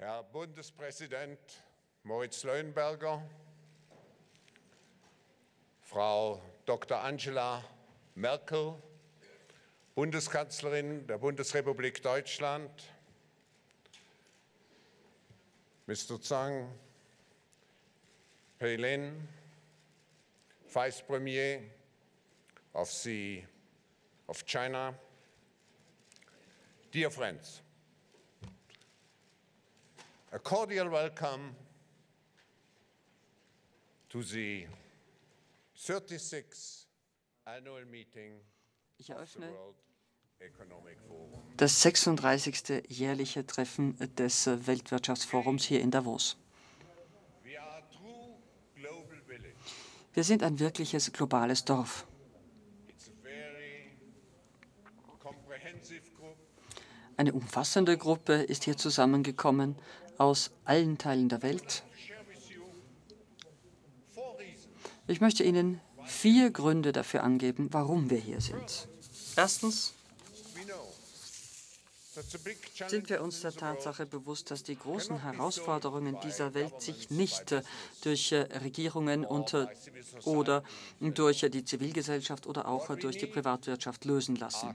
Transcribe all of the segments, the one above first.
Herr Bundespräsident Moritz Leuenberger, Frau Dr. Angela Merkel, Bundeskanzlerin der Bundesrepublik Deutschland, Mr. Zhang Peilin, Vice Premier of, the, of China, dear friends, a cordial welcome to the 36th annual meeting ich eröffne das 36. jährliche Treffen des Weltwirtschaftsforums hier in Davos. Wir sind ein wirkliches globales Dorf. Eine umfassende Gruppe ist hier zusammengekommen aus allen Teilen der Welt. Ich möchte Ihnen vier Gründe dafür angeben, warum wir hier sind. Erstens sind wir uns der Tatsache bewusst, dass die großen Herausforderungen dieser Welt sich nicht äh, durch äh, Regierungen und, äh, oder durch die Zivilgesellschaft oder auch durch die Privatwirtschaft lösen lassen.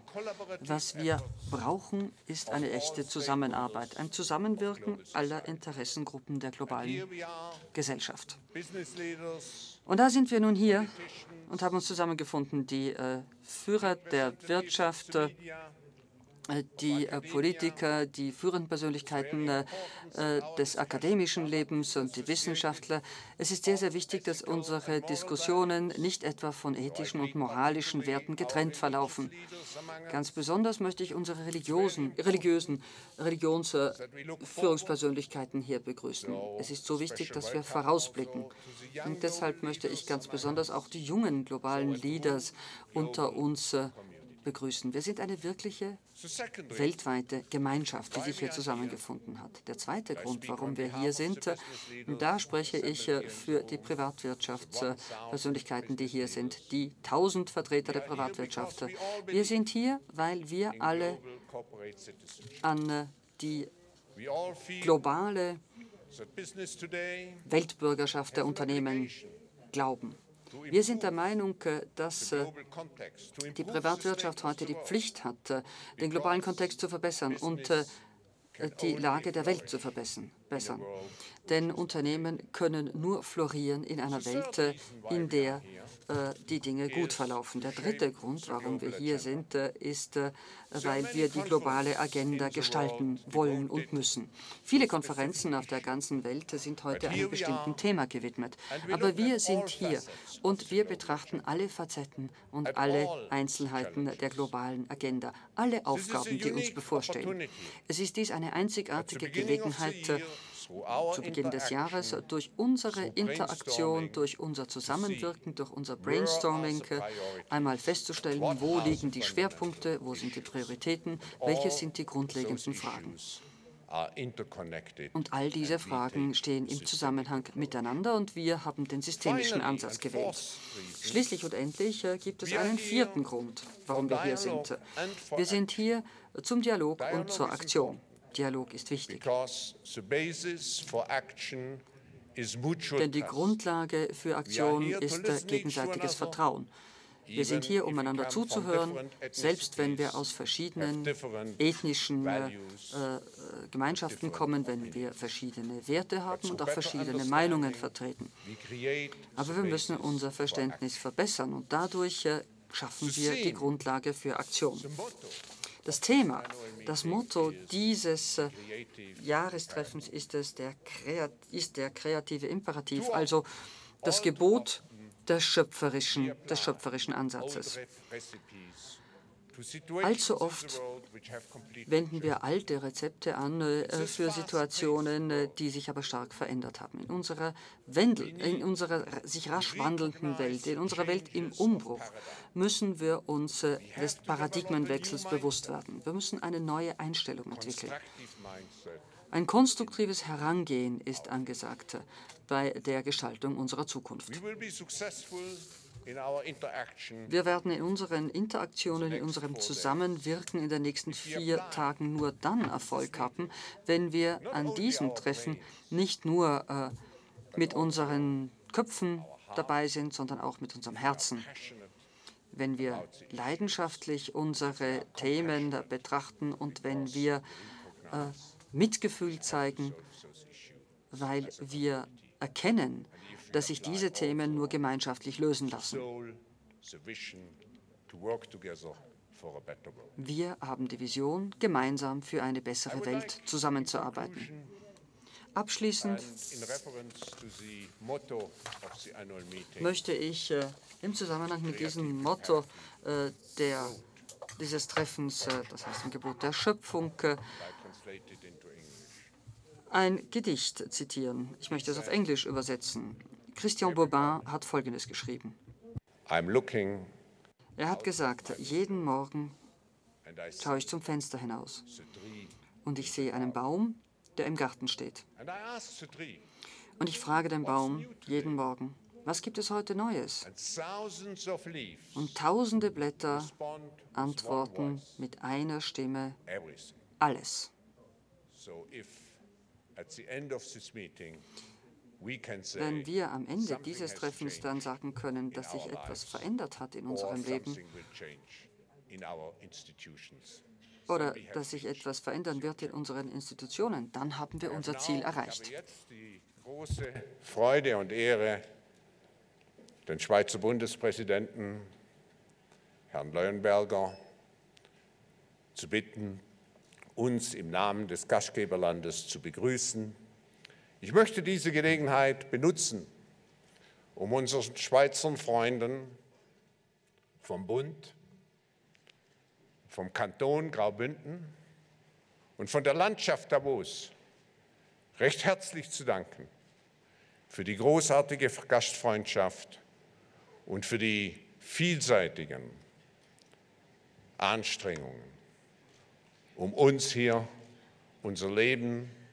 Was wir brauchen, ist eine echte Zusammenarbeit, ein Zusammenwirken aller Interessengruppen der globalen Gesellschaft. Und da sind wir nun hier und haben uns zusammengefunden, die äh, Führer der Wirtschaft, äh, die äh, Politiker, die führenden Persönlichkeiten äh, äh, des akademischen Lebens und die Wissenschaftler. Es ist sehr, sehr wichtig, dass unsere Diskussionen nicht etwa von ethischen und moralischen Werten getrennt verlaufen. Ganz besonders möchte ich unsere religiösen, religiösen Religionsführungspersönlichkeiten hier begrüßen. Es ist so wichtig, dass wir vorausblicken. Und deshalb möchte ich ganz besonders auch die jungen globalen Leaders unter uns begrüßen. Wir sind eine wirkliche weltweite Gemeinschaft, die sich hier zusammengefunden hat. Der zweite Grund, warum wir hier sind, da spreche ich äh, für die Privatwirtschaftspersönlichkeiten, die hier sind, die tausend Vertreter der Privatwirtschaft. Wir sind hier, weil wir alle an äh, die globale Weltbürgerschaft der Unternehmen glauben. Wir sind der Meinung, äh, dass äh, die Privatwirtschaft heute die Pflicht hat, äh, den globalen Kontext zu verbessern und die Lage der Welt zu verbessern. Denn Unternehmen können nur florieren in einer Welt, in der äh, die Dinge gut verlaufen. Der dritte Grund, warum wir hier sind, äh, ist, äh, weil wir die globale Agenda gestalten wollen und müssen. Viele Konferenzen auf der ganzen Welt sind heute einem bestimmten Thema gewidmet. Aber wir sind hier und wir betrachten alle Facetten und alle Einzelheiten der globalen Agenda, alle Aufgaben, die uns bevorstehen. Es ist dies eine einzigartige Gelegenheit, zu Beginn des Jahres durch unsere Interaktion, durch unser Zusammenwirken, durch unser Brainstorming einmal festzustellen, wo liegen die Schwerpunkte, wo sind die Prioritäten, welche sind die grundlegenden Fragen. Und all diese Fragen stehen im Zusammenhang miteinander und wir haben den systemischen Ansatz gewählt. Schließlich und endlich äh, gibt es einen vierten Grund, warum wir hier sind. Wir sind hier zum Dialog und zur Aktion. Dialog ist wichtig. Denn die Grundlage für Aktion ist gegenseitiges Vertrauen. Wir sind hier, um einander zuzuhören, selbst wenn wir aus verschiedenen ethnischen äh, äh, Gemeinschaften kommen, wenn wir verschiedene Werte haben und auch verschiedene Meinungen vertreten. Aber wir müssen unser Verständnis verbessern und dadurch äh, schaffen wir die Grundlage für Aktion. Das Thema, das Motto dieses äh, Jahrestreffens ist, es der, ist der kreative Imperativ, also das Gebot des schöpferischen, des schöpferischen Ansatzes. Allzu oft wenden wir alte Rezepte an äh, für Situationen, äh, die sich aber stark verändert haben. In unserer, Wendel, in unserer sich rasch wandelnden Welt, in unserer Welt im Umbruch, müssen wir uns äh, des Paradigmenwechsels bewusst werden. Wir müssen eine neue Einstellung entwickeln. Ein konstruktives Herangehen ist angesagt bei der Gestaltung unserer Zukunft. Wir werden in unseren Interaktionen, in unserem Zusammenwirken in den nächsten vier Tagen nur dann Erfolg haben, wenn wir an diesem Treffen nicht nur äh, mit unseren Köpfen dabei sind, sondern auch mit unserem Herzen. Wenn wir leidenschaftlich unsere Themen betrachten und wenn wir äh, Mitgefühl zeigen, weil wir erkennen, dass sich diese Themen nur gemeinschaftlich lösen lassen. Wir haben die Vision, gemeinsam für eine bessere Welt zusammenzuarbeiten. Abschließend möchte ich äh, im Zusammenhang mit diesem Motto äh, der, dieses Treffens, äh, das heißt im Gebot der Schöpfung, ein Gedicht zitieren. Ich möchte es auf Englisch übersetzen. Christian Bobin hat Folgendes geschrieben. er hat gesagt, jeden Morgen schaue ich zum Fenster hinaus und ich sehe einen Baum, der im Garten steht. Und ich frage den Baum jeden Morgen, was gibt es heute Neues? Und tausende Blätter antworten mit einer Stimme, alles. Wenn wir am Ende dieses Treffens dann sagen können, dass sich etwas verändert hat in unserem Leben oder dass sich etwas verändern wird in unseren Institutionen, dann haben wir unser Ziel erreicht. Ich habe jetzt die große Freude und Ehre, den Schweizer Bundespräsidenten, Herrn Leuenberger, zu bitten, uns im Namen des Gastgeberlandes zu begrüßen ich möchte diese Gelegenheit benutzen, um unseren Schweizer Freunden vom Bund, vom Kanton Graubünden und von der Landschaft Davos recht herzlich zu danken für die großartige Gastfreundschaft und für die vielseitigen Anstrengungen, um uns hier unser Leben zu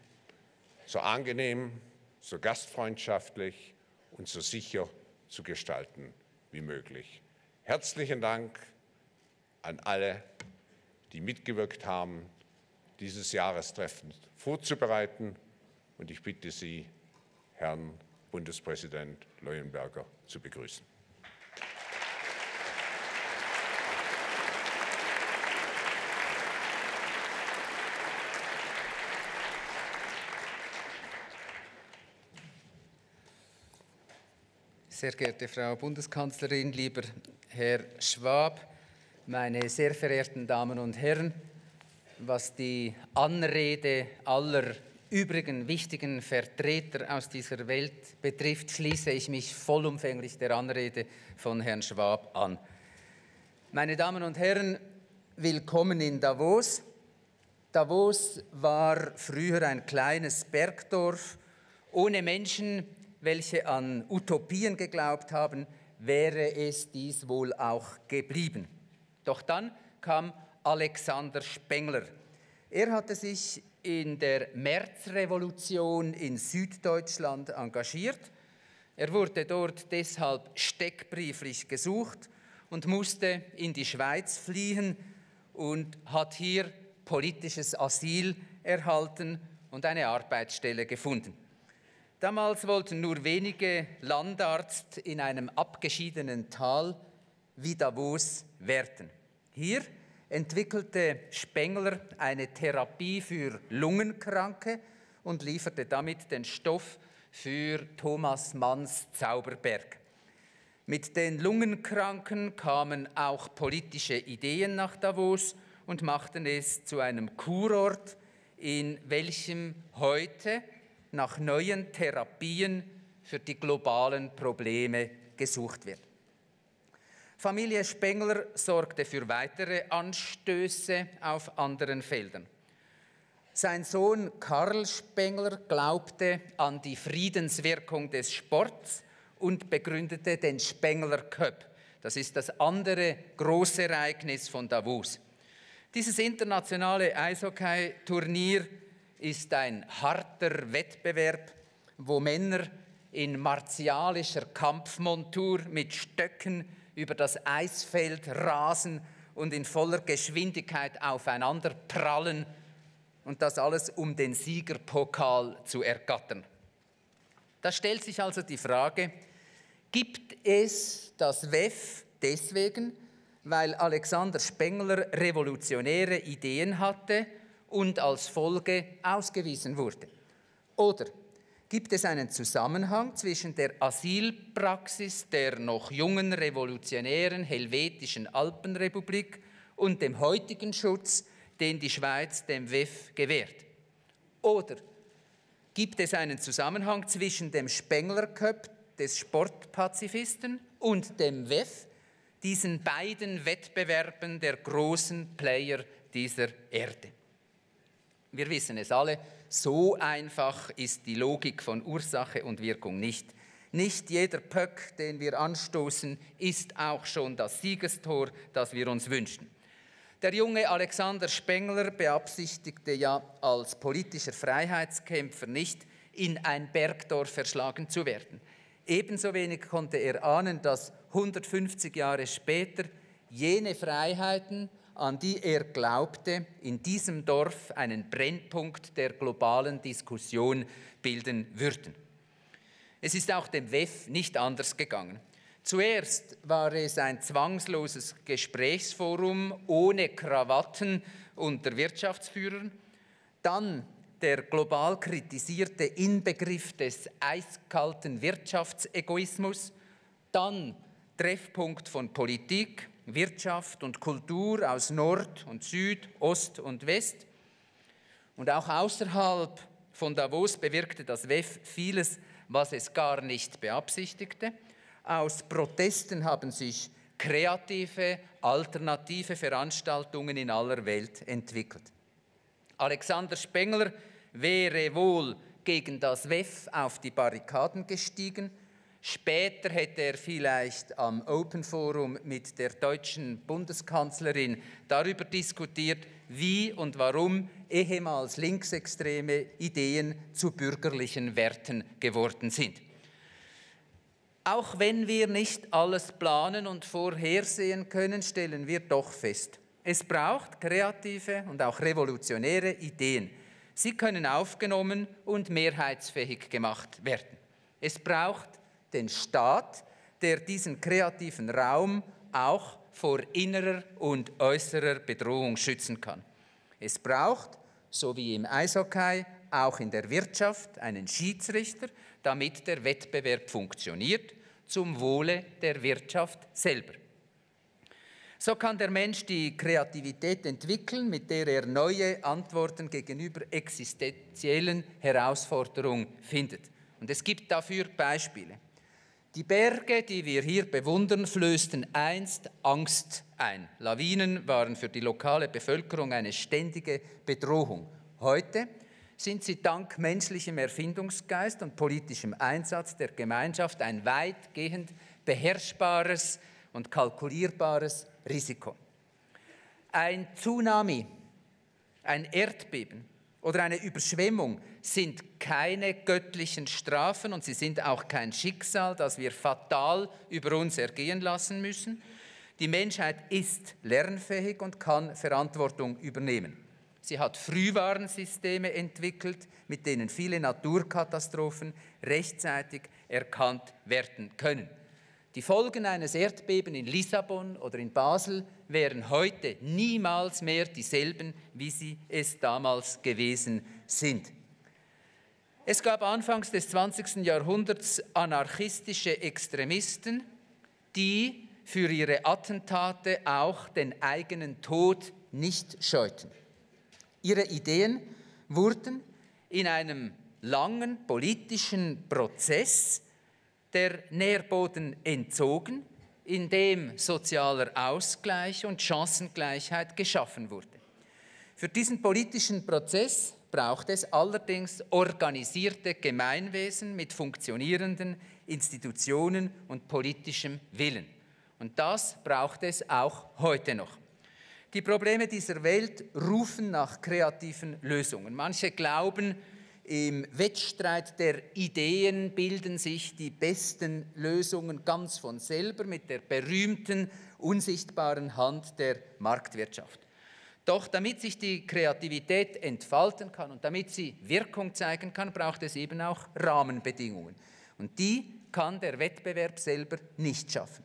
so angenehm, so gastfreundschaftlich und so sicher zu gestalten wie möglich. Herzlichen Dank an alle, die mitgewirkt haben, dieses Jahrestreffen vorzubereiten. Und ich bitte Sie, Herrn Bundespräsident Leuenberger zu begrüßen. Sehr geehrte Frau Bundeskanzlerin, lieber Herr Schwab, meine sehr verehrten Damen und Herren, was die Anrede aller übrigen wichtigen Vertreter aus dieser Welt betrifft, schließe ich mich vollumfänglich der Anrede von Herrn Schwab an. Meine Damen und Herren, willkommen in Davos. Davos war früher ein kleines Bergdorf ohne Menschen, welche an Utopien geglaubt haben, wäre es dies wohl auch geblieben. Doch dann kam Alexander Spengler. Er hatte sich in der Märzrevolution in Süddeutschland engagiert. Er wurde dort deshalb steckbrieflich gesucht und musste in die Schweiz fliehen und hat hier politisches Asyl erhalten und eine Arbeitsstelle gefunden. Damals wollten nur wenige Landarzt in einem abgeschiedenen Tal wie Davos werden. Hier entwickelte Spengler eine Therapie für Lungenkranke und lieferte damit den Stoff für Thomas Manns Zauberberg. Mit den Lungenkranken kamen auch politische Ideen nach Davos und machten es zu einem Kurort, in welchem heute nach neuen Therapien für die globalen Probleme gesucht wird. Familie Spengler sorgte für weitere Anstöße auf anderen Feldern. Sein Sohn Karl Spengler glaubte an die Friedenswirkung des Sports und begründete den Spengler Cup. Das ist das andere große Ereignis von Davos. Dieses internationale Eishockey-Turnier ist ein harter Wettbewerb, wo Männer in martialischer Kampfmontur mit Stöcken über das Eisfeld rasen und in voller Geschwindigkeit aufeinander prallen und das alles um den Siegerpokal zu ergattern. Da stellt sich also die Frage, gibt es das WEF deswegen, weil Alexander Spengler revolutionäre Ideen hatte und als Folge ausgewiesen wurde? Oder gibt es einen Zusammenhang zwischen der Asylpraxis der noch jungen revolutionären helvetischen Alpenrepublik und dem heutigen Schutz, den die Schweiz dem WEF gewährt? Oder gibt es einen Zusammenhang zwischen dem Spengler Cup des Sportpazifisten und dem WEF, diesen beiden Wettbewerben der großen Player dieser Erde? Wir wissen es alle, so einfach ist die Logik von Ursache und Wirkung nicht. Nicht jeder Pöck, den wir anstoßen, ist auch schon das Siegestor, das wir uns wünschen. Der junge Alexander Spengler beabsichtigte ja als politischer Freiheitskämpfer nicht, in ein Bergdorf verschlagen zu werden. Ebenso wenig konnte er ahnen, dass 150 Jahre später jene Freiheiten an die er glaubte, in diesem Dorf einen Brennpunkt der globalen Diskussion bilden würden. Es ist auch dem WEF nicht anders gegangen. Zuerst war es ein zwangsloses Gesprächsforum ohne Krawatten unter Wirtschaftsführern, dann der global kritisierte Inbegriff des eiskalten Wirtschaftsegoismus, dann Treffpunkt von Politik, Wirtschaft und Kultur aus Nord und Süd, Ost und West. Und auch außerhalb von Davos bewirkte das WEF vieles, was es gar nicht beabsichtigte. Aus Protesten haben sich kreative, alternative Veranstaltungen in aller Welt entwickelt. Alexander Spengler wäre wohl gegen das WEF auf die Barrikaden gestiegen, Später hätte er vielleicht am Open Forum mit der deutschen Bundeskanzlerin darüber diskutiert, wie und warum ehemals linksextreme Ideen zu bürgerlichen Werten geworden sind. Auch wenn wir nicht alles planen und vorhersehen können, stellen wir doch fest, es braucht kreative und auch revolutionäre Ideen. Sie können aufgenommen und mehrheitsfähig gemacht werden. Es braucht den Staat, der diesen kreativen Raum auch vor innerer und äußerer Bedrohung schützen kann. Es braucht, so wie im Eishockey, auch in der Wirtschaft einen Schiedsrichter, damit der Wettbewerb funktioniert, zum Wohle der Wirtschaft selber. So kann der Mensch die Kreativität entwickeln, mit der er neue Antworten gegenüber existenziellen Herausforderungen findet. Und es gibt dafür Beispiele. Die Berge, die wir hier bewundern, flößten einst Angst ein. Lawinen waren für die lokale Bevölkerung eine ständige Bedrohung. Heute sind sie dank menschlichem Erfindungsgeist und politischem Einsatz der Gemeinschaft ein weitgehend beherrschbares und kalkulierbares Risiko. Ein Tsunami, ein Erdbeben oder eine Überschwemmung sind keine göttlichen Strafen und sie sind auch kein Schicksal, das wir fatal über uns ergehen lassen müssen. Die Menschheit ist lernfähig und kann Verantwortung übernehmen. Sie hat Frühwarnsysteme entwickelt, mit denen viele Naturkatastrophen rechtzeitig erkannt werden können. Die Folgen eines Erdbebens in Lissabon oder in Basel wären heute niemals mehr dieselben, wie sie es damals gewesen sind. Es gab anfangs des 20. Jahrhunderts anarchistische Extremisten, die für ihre Attentate auch den eigenen Tod nicht scheuten. Ihre Ideen wurden in einem langen politischen Prozess der Nährboden entzogen, in dem sozialer Ausgleich und Chancengleichheit geschaffen wurde. Für diesen politischen Prozess braucht es allerdings organisierte Gemeinwesen mit funktionierenden Institutionen und politischem Willen. Und das braucht es auch heute noch. Die Probleme dieser Welt rufen nach kreativen Lösungen. Manche glauben, Im Wettstreit der Ideen bilden sich die besten Lösungen ganz von selber mit der berühmten unsichtbaren Hand der Marktwirtschaft. Doch damit sich die Kreativität entfalten kann und damit sie Wirkung zeigen kann, braucht es eben auch Rahmenbedingungen. Und die kann der Wettbewerb selber nicht schaffen.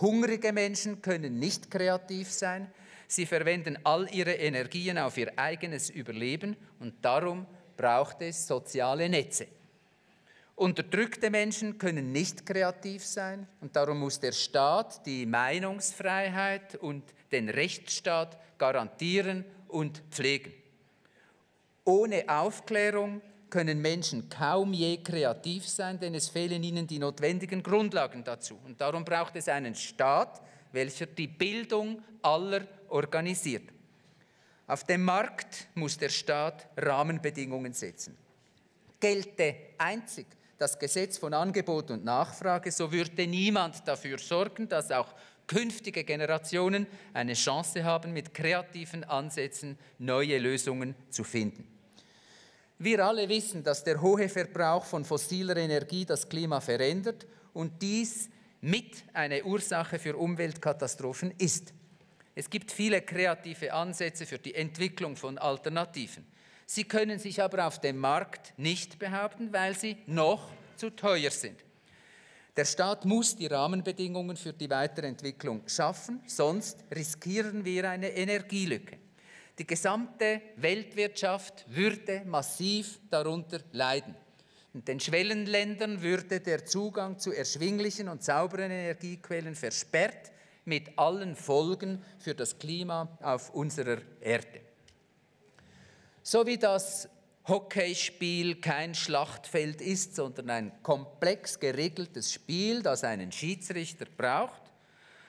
Hungrige Menschen können nicht kreativ sein. Sie verwenden all ihre Energien auf ihr eigenes Überleben und darum braucht es soziale Netze. Unterdrückte Menschen können nicht kreativ sein und darum muss der Staat die Meinungsfreiheit und den Rechtsstaat garantieren und pflegen. Ohne Aufklärung können Menschen kaum je kreativ sein, denn es fehlen ihnen die notwendigen Grundlagen dazu. Und darum braucht es einen Staat, welcher die Bildung aller organisiert. Auf dem Markt muss der Staat Rahmenbedingungen setzen. Gelte einzig das Gesetz von Angebot und Nachfrage, so würde niemand dafür sorgen, dass auch künftige Generationen eine Chance haben, mit kreativen Ansätzen neue Lösungen zu finden. Wir alle wissen, dass der hohe Verbrauch von fossiler Energie das Klima verändert und dies mit eine Ursache für Umweltkatastrophen ist. Es gibt viele kreative Ansätze für die Entwicklung von Alternativen. Sie können sich aber auf dem Markt nicht behaupten, weil sie noch zu teuer sind. Der Staat muss die Rahmenbedingungen für die Weiterentwicklung schaffen, sonst riskieren wir eine Energielücke. Die gesamte Weltwirtschaft würde massiv darunter leiden. In den Schwellenländern würde der Zugang zu erschwinglichen und sauberen Energiequellen versperrt mit allen Folgen für das Klima auf unserer Erde. So wie das Hockeyspiel kein Schlachtfeld ist, sondern ein komplex geregeltes Spiel, das einen Schiedsrichter braucht,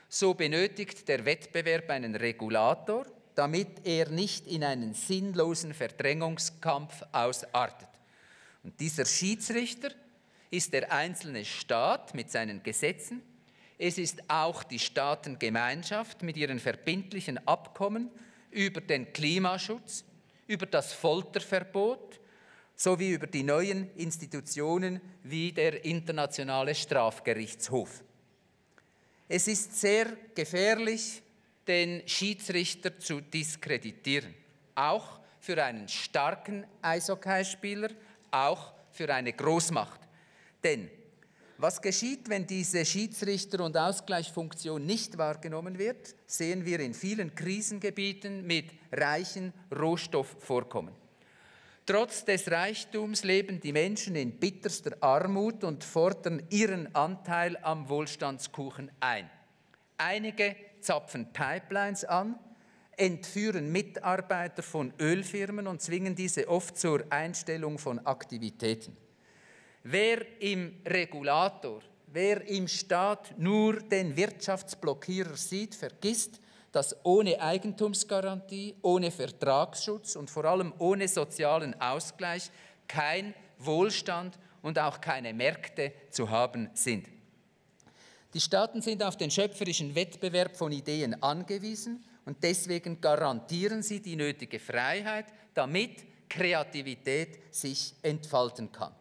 so benötigt der Wettbewerb einen Regulator, damit er nicht in einen sinnlosen Verdrängungskampf ausartet. Und dieser Schiedsrichter ist der einzelne Staat mit seinen Gesetzen, es ist auch die Staatengemeinschaft mit ihren verbindlichen Abkommen über den Klimaschutz, über das Folterverbot sowie über die neuen Institutionen wie der Internationale Strafgerichtshof. Es ist sehr gefährlich, den Schiedsrichter zu diskreditieren, auch für einen starken Eishockeyspieler, auch für eine Großmacht. Denn was geschieht, wenn diese Schiedsrichter- und Ausgleichsfunktion nicht wahrgenommen wird, sehen wir in vielen Krisengebieten mit reichen Rohstoffvorkommen. Trotz des Reichtums leben die Menschen in bitterster Armut und fordern ihren Anteil am Wohlstandskuchen ein. Einige zapfen Pipelines an, entführen Mitarbeiter von Ölfirmen und zwingen diese oft zur Einstellung von Aktivitäten. Wer im Regulator, wer im Staat nur den Wirtschaftsblockierer sieht, vergisst, dass ohne Eigentumsgarantie, ohne Vertragsschutz und vor allem ohne sozialen Ausgleich kein Wohlstand und auch keine Märkte zu haben sind. Die Staaten sind auf den schöpferischen Wettbewerb von Ideen angewiesen und deswegen garantieren sie die nötige Freiheit, damit Kreativität sich entfalten kann.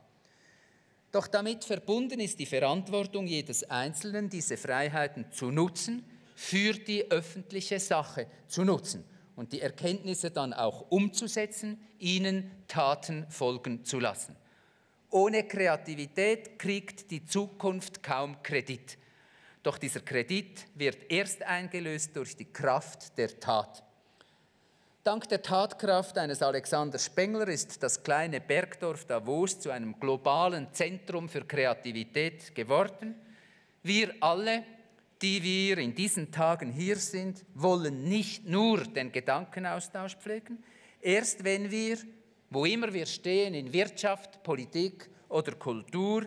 Doch damit verbunden ist die Verantwortung jedes Einzelnen, diese Freiheiten zu nutzen, für die öffentliche Sache zu nutzen und die Erkenntnisse dann auch umzusetzen, ihnen Taten folgen zu lassen. Ohne Kreativität kriegt die Zukunft kaum Kredit. Doch dieser Kredit wird erst eingelöst durch die Kraft der Tat. Dank der Tatkraft eines Alexander Spengler ist das kleine Bergdorf Davos zu einem globalen Zentrum für Kreativität geworden. Wir alle, die wir in diesen Tagen hier sind, wollen nicht nur den Gedankenaustausch pflegen. Erst wenn wir, wo immer wir stehen, in Wirtschaft, Politik oder Kultur,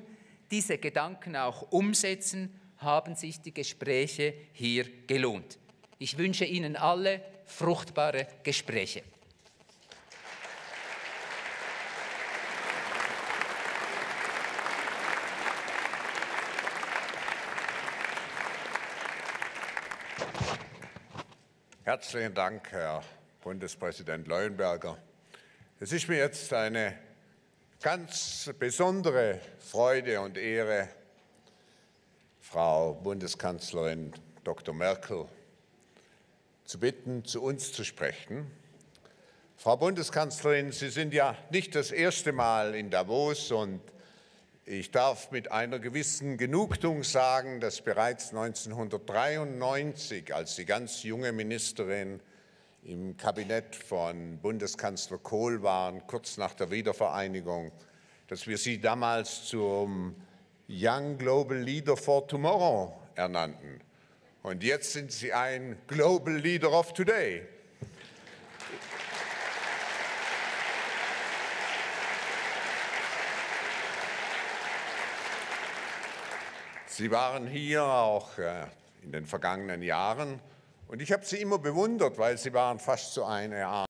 diese Gedanken auch umsetzen, haben sich die Gespräche hier gelohnt. Ich wünsche Ihnen alle fruchtbare Gespräche. Herzlichen Dank, Herr Bundespräsident Leuenberger. Es ist mir jetzt eine ganz besondere Freude und Ehre, Frau Bundeskanzlerin Dr. Merkel zu bitten, zu uns zu sprechen. Frau Bundeskanzlerin, Sie sind ja nicht das erste Mal in Davos und ich darf mit einer gewissen Genugtuung sagen, dass bereits 1993, als Sie ganz junge Ministerin im Kabinett von Bundeskanzler Kohl waren, kurz nach der Wiedervereinigung, dass wir Sie damals zum Young Global Leader for Tomorrow ernannten. Und jetzt sind Sie ein Global Leader of Today. Sie waren hier auch äh, in den vergangenen Jahren und ich habe Sie immer bewundert, weil Sie waren fast so eine Art